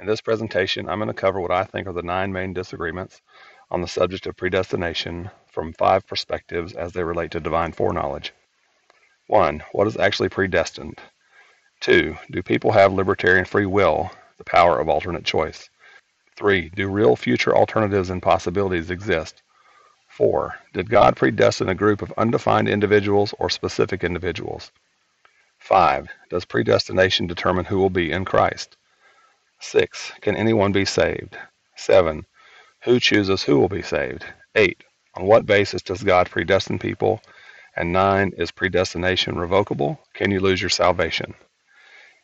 In this presentation, I'm going to cover what I think are the nine main disagreements on the subject of predestination from five perspectives as they relate to divine foreknowledge. 1. What is actually predestined? 2. Do people have libertarian free will, the power of alternate choice? 3. Do real future alternatives and possibilities exist? 4. Did God predestine a group of undefined individuals or specific individuals? 5. Does predestination determine who will be in Christ? 6. Can anyone be saved? 7. Who chooses who will be saved? 8. On what basis does God predestine people? And 9. Is predestination revocable? Can you lose your salvation?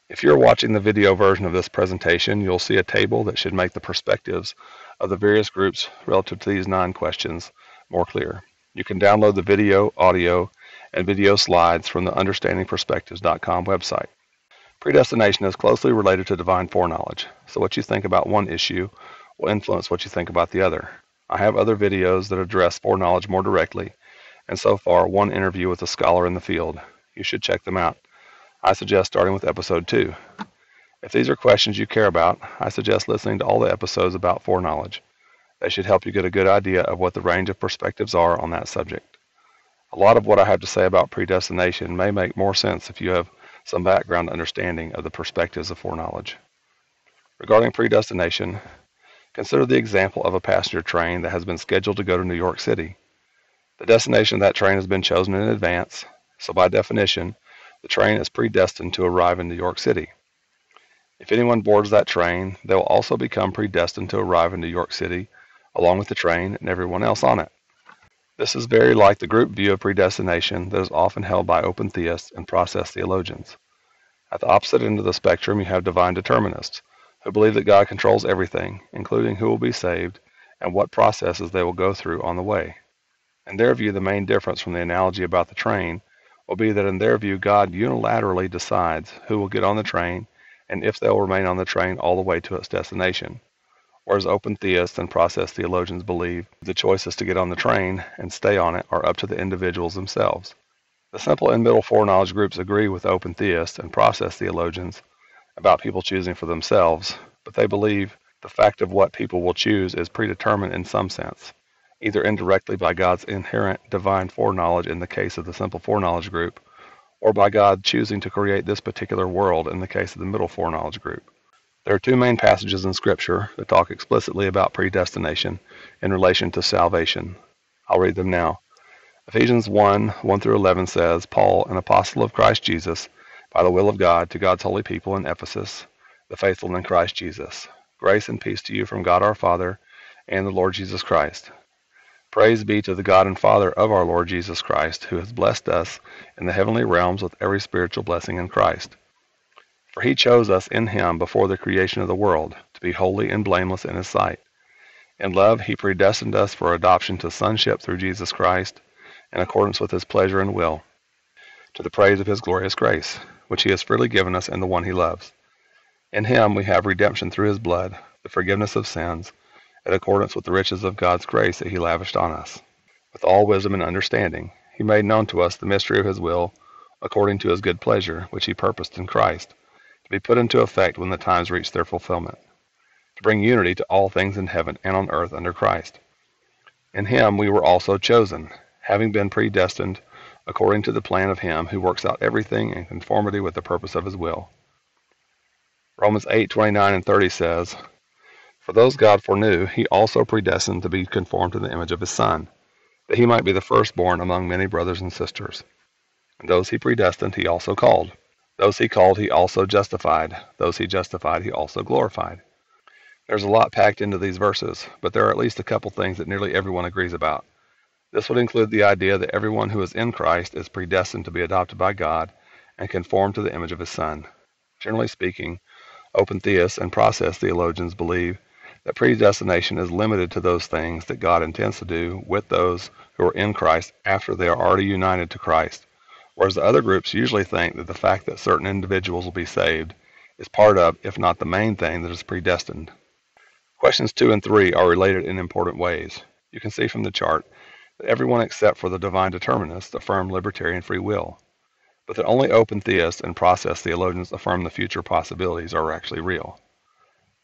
If you're watching the video version of this presentation, you'll see a table that should make the perspectives of the various groups relative to these nine questions more clear. You can download the video, audio, and video slides from the understandingperspectives.com website. Predestination is closely related to divine foreknowledge, so what you think about one issue will influence what you think about the other. I have other videos that address foreknowledge more directly, and so far one interview with a scholar in the field. You should check them out. I suggest starting with episode 2. If these are questions you care about, I suggest listening to all the episodes about foreknowledge. They should help you get a good idea of what the range of perspectives are on that subject. A lot of what I have to say about predestination may make more sense if you have some background understanding of the perspectives of foreknowledge. Regarding predestination, consider the example of a passenger train that has been scheduled to go to New York City. The destination of that train has been chosen in advance, so by definition, the train is predestined to arrive in New York City. If anyone boards that train, they will also become predestined to arrive in New York City along with the train and everyone else on it. This is very like the group view of predestination that is often held by open theists and process theologians. At the opposite end of the spectrum, you have divine determinists, who believe that God controls everything, including who will be saved and what processes they will go through on the way. In their view, the main difference from the analogy about the train will be that in their view, God unilaterally decides who will get on the train and if they will remain on the train all the way to its destination whereas open theists and process theologians believe the choices to get on the train and stay on it are up to the individuals themselves. The simple and middle foreknowledge groups agree with open theists and process theologians about people choosing for themselves, but they believe the fact of what people will choose is predetermined in some sense, either indirectly by God's inherent divine foreknowledge in the case of the simple foreknowledge group, or by God choosing to create this particular world in the case of the middle foreknowledge group. There are two main passages in Scripture that talk explicitly about predestination in relation to salvation. I'll read them now. Ephesians 1 1 through 11 says, Paul, an apostle of Christ Jesus, by the will of God, to God's holy people in Ephesus, the faithful in Christ Jesus. Grace and peace to you from God our Father and the Lord Jesus Christ. Praise be to the God and Father of our Lord Jesus Christ, who has blessed us in the heavenly realms with every spiritual blessing in Christ for he chose us in him before the creation of the world, to be holy and blameless in his sight. In love, he predestined us for adoption to sonship through Jesus Christ, in accordance with his pleasure and will, to the praise of his glorious grace, which he has freely given us in the one he loves. In him we have redemption through his blood, the forgiveness of sins, in accordance with the riches of God's grace that he lavished on us. With all wisdom and understanding, he made known to us the mystery of his will, according to his good pleasure, which he purposed in Christ be put into effect when the times reach their fulfillment, to bring unity to all things in heaven and on earth under Christ. In him we were also chosen, having been predestined according to the plan of him who works out everything in conformity with the purpose of his will. Romans 8, 29 and 30 says, For those God foreknew, he also predestined to be conformed to the image of his Son, that he might be the firstborn among many brothers and sisters. And those he predestined, he also called. Those he called, he also justified. Those he justified, he also glorified. There's a lot packed into these verses, but there are at least a couple things that nearly everyone agrees about. This would include the idea that everyone who is in Christ is predestined to be adopted by God and conformed to the image of his Son. Generally speaking, open theists and process theologians believe that predestination is limited to those things that God intends to do with those who are in Christ after they are already united to Christ whereas the other groups usually think that the fact that certain individuals will be saved is part of, if not the main thing, that is predestined. Questions 2 and 3 are related in important ways. You can see from the chart that everyone except for the divine determinists affirm libertarian free will, but that only open theists and process theologians affirm the future possibilities are actually real.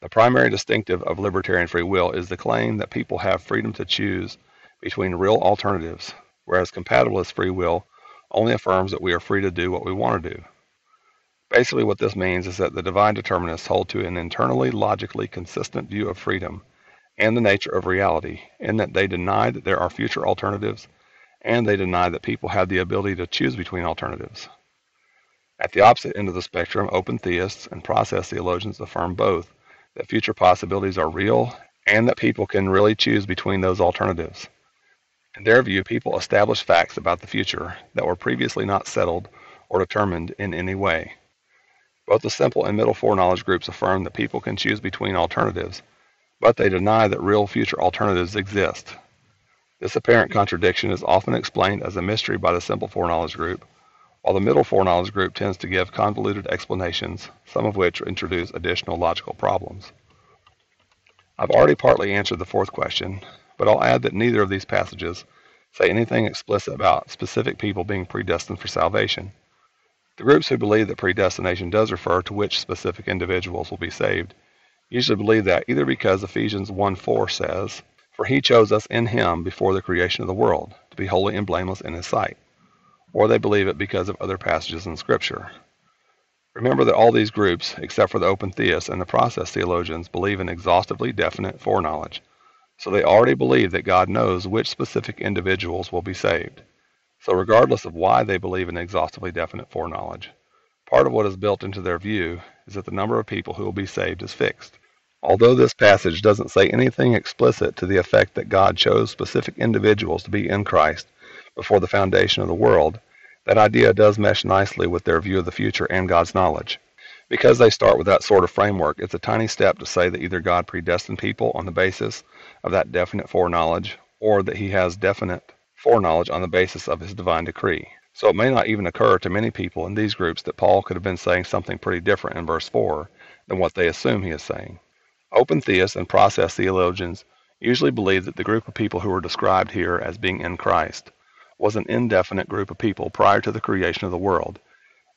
The primary distinctive of libertarian free will is the claim that people have freedom to choose between real alternatives, whereas compatibilist free will only affirms that we are free to do what we want to do. Basically, what this means is that the divine determinists hold to an internally logically consistent view of freedom and the nature of reality, in that they deny that there are future alternatives and they deny that people have the ability to choose between alternatives. At the opposite end of the spectrum, open theists and process theologians affirm both that future possibilities are real and that people can really choose between those alternatives. In their view, people establish facts about the future that were previously not settled or determined in any way. Both the simple and middle foreknowledge groups affirm that people can choose between alternatives, but they deny that real future alternatives exist. This apparent contradiction is often explained as a mystery by the simple foreknowledge group, while the middle foreknowledge group tends to give convoluted explanations, some of which introduce additional logical problems. I've already partly answered the fourth question, but I'll add that neither of these passages say anything explicit about specific people being predestined for salvation. The groups who believe that predestination does refer to which specific individuals will be saved usually believe that either because Ephesians 1 4 says, For he chose us in him before the creation of the world, to be holy and blameless in his sight, or they believe it because of other passages in Scripture. Remember that all these groups, except for the open theists and the process theologians, believe in exhaustively definite foreknowledge so they already believe that God knows which specific individuals will be saved. So, regardless of why they believe in exhaustively definite foreknowledge, part of what is built into their view is that the number of people who will be saved is fixed. Although this passage doesn't say anything explicit to the effect that God chose specific individuals to be in Christ before the foundation of the world, that idea does mesh nicely with their view of the future and God's knowledge. Because they start with that sort of framework, it's a tiny step to say that either God predestined people on the basis of that definite foreknowledge, or that he has definite foreknowledge on the basis of his divine decree. So it may not even occur to many people in these groups that Paul could have been saying something pretty different in verse 4 than what they assume he is saying. Open theists and process theologians usually believe that the group of people who are described here as being in Christ was an indefinite group of people prior to the creation of the world,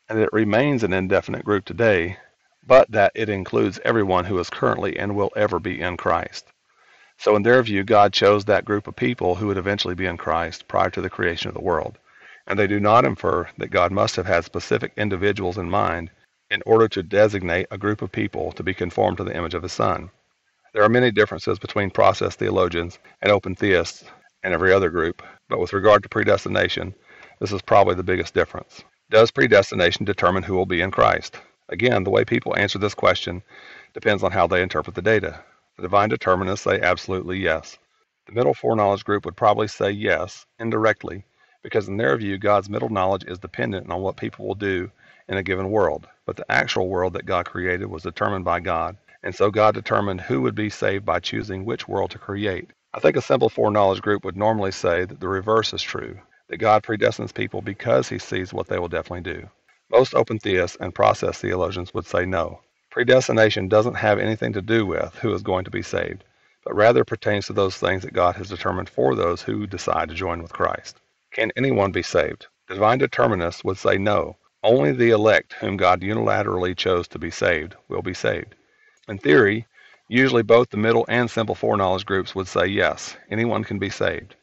and that it remains an indefinite group today, but that it includes everyone who is currently and will ever be in Christ. So, in their view, God chose that group of people who would eventually be in Christ prior to the creation of the world. And they do not infer that God must have had specific individuals in mind in order to designate a group of people to be conformed to the image of His Son. There are many differences between process theologians and open theists and every other group, but with regard to predestination, this is probably the biggest difference. Does predestination determine who will be in Christ? Again, the way people answer this question depends on how they interpret the data. The divine determinists say absolutely yes. The middle foreknowledge group would probably say yes, indirectly, because in their view, God's middle knowledge is dependent on what people will do in a given world. But the actual world that God created was determined by God, and so God determined who would be saved by choosing which world to create. I think a simple foreknowledge group would normally say that the reverse is true, that God predestines people because he sees what they will definitely do. Most open theists and process theologians would say no. Predestination doesn't have anything to do with who is going to be saved, but rather pertains to those things that God has determined for those who decide to join with Christ. Can anyone be saved? Divine determinists would say no. Only the elect whom God unilaterally chose to be saved will be saved. In theory, usually both the middle and simple foreknowledge groups would say yes, anyone can be saved.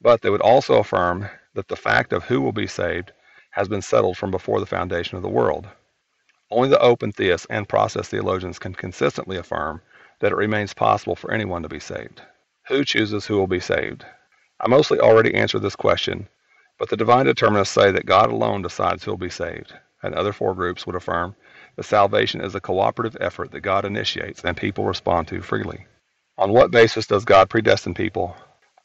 But they would also affirm that the fact of who will be saved has been settled from before the foundation of the world. Only the open theists and process theologians can consistently affirm that it remains possible for anyone to be saved. Who chooses who will be saved? I mostly already answered this question, but the divine determinists say that God alone decides who will be saved, and other four groups would affirm that salvation is a cooperative effort that God initiates and people respond to freely. On what basis does God predestine people?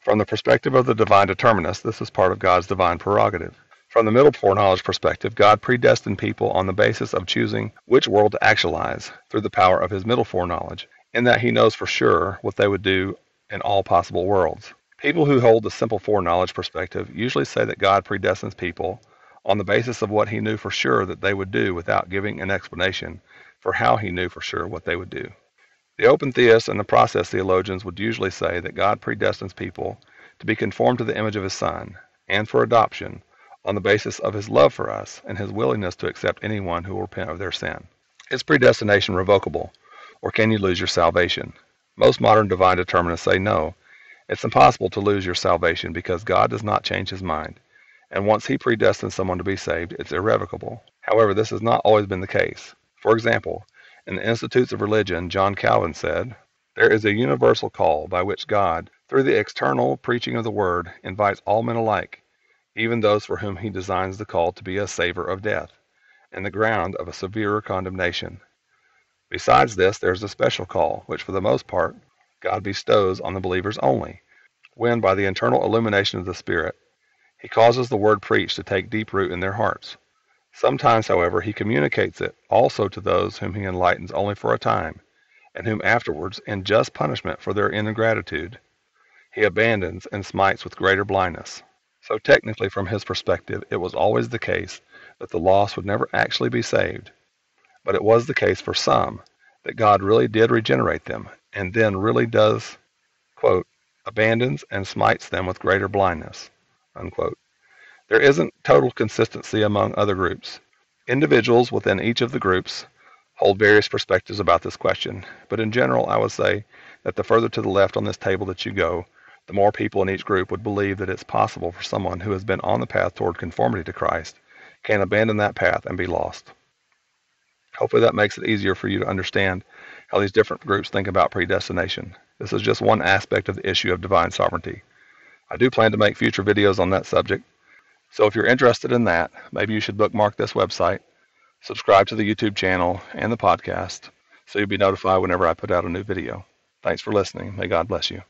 From the perspective of the divine determinists, this is part of God's divine prerogative. From the middle foreknowledge perspective, God predestined people on the basis of choosing which world to actualize through the power of his middle foreknowledge, in that he knows for sure what they would do in all possible worlds. People who hold the simple foreknowledge perspective usually say that God predestines people on the basis of what he knew for sure that they would do without giving an explanation for how he knew for sure what they would do. The open theists and the process theologians would usually say that God predestines people to be conformed to the image of his Son, and for adoption, on the basis of his love for us and his willingness to accept anyone who will repent of their sin. Is predestination revocable, Or can you lose your salvation? Most modern divine determinists say no. It's impossible to lose your salvation because God does not change his mind. And once he predestines someone to be saved, it's irrevocable. However, this has not always been the case. For example, in the Institutes of Religion, John Calvin said, There is a universal call by which God, through the external preaching of the word, invites all men alike, even those for whom he designs the call to be a savor of death, and the ground of a severer condemnation. Besides this, there is a special call, which for the most part God bestows on the believers only, when by the internal illumination of the Spirit he causes the word preached to take deep root in their hearts. Sometimes, however, he communicates it also to those whom he enlightens only for a time, and whom afterwards, in just punishment for their ingratitude, he abandons and smites with greater blindness. So technically, from his perspective, it was always the case that the lost would never actually be saved. But it was the case for some that God really did regenerate them, and then really does, quote, abandons and smites them with greater blindness, unquote. There isn't total consistency among other groups. Individuals within each of the groups hold various perspectives about this question, but in general, I would say that the further to the left on this table that you go, the more people in each group would believe that it's possible for someone who has been on the path toward conformity to Christ can abandon that path and be lost. Hopefully, that makes it easier for you to understand how these different groups think about predestination. This is just one aspect of the issue of divine sovereignty. I do plan to make future videos on that subject, so if you're interested in that, maybe you should bookmark this website, subscribe to the YouTube channel and the podcast so you'll be notified whenever I put out a new video. Thanks for listening. May God bless you.